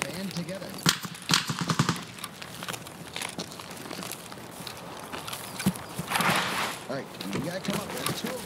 band together. All right, you gotta come up. There's two of them.